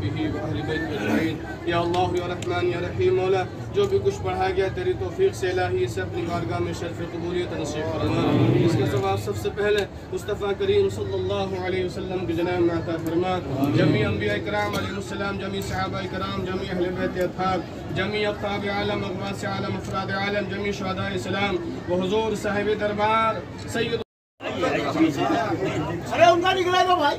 صحبہ و اہل بیت اجمعین۔ یا اللہ، یا رحمان، یا رحیم، مولا، جو بھی کچھ پڑھا گیا، تیری توفیق سے الہی اسے اپنی بارگاہ میں شرف قبولیت نصیب فرما۔ اس کے جواب سب سے پہلے مصطفیٰ کریم صلی اللہ علیہ وسلم کے جناب میں عطا فرما۔ جمی انبیاء کرام علیہ السلام جمی صحابہ کرام جمی اہل بیت اطحاب جمی اقتاب عالم اقواس عالم، افراد عالم جمی شہداء اسلام و حضور صاحب دربار سید ارے ان کا نکلا بھائی؟